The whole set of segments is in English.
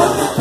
Thank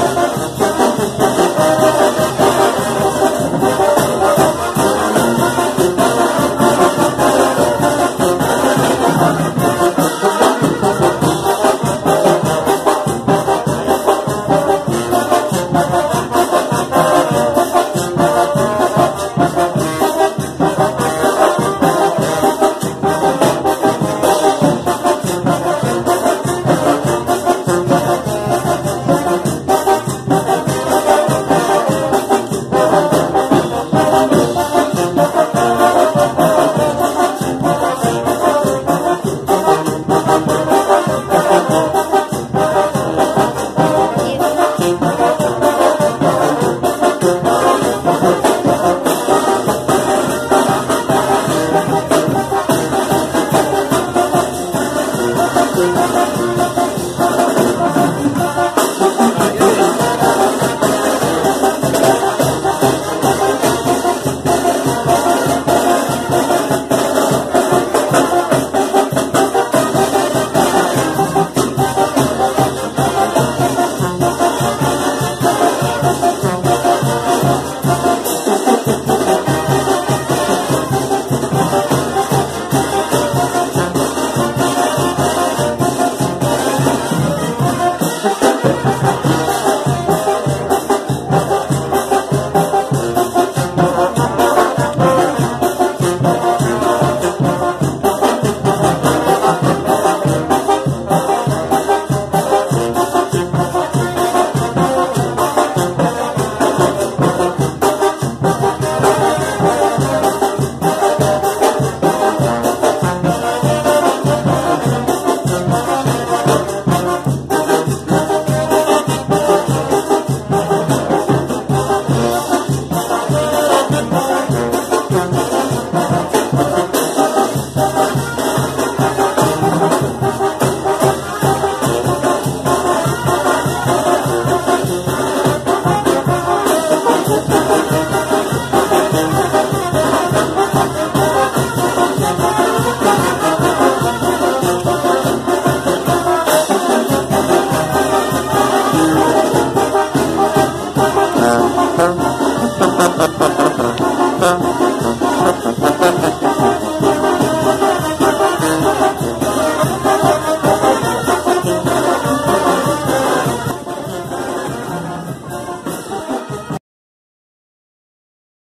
Ha ha ha.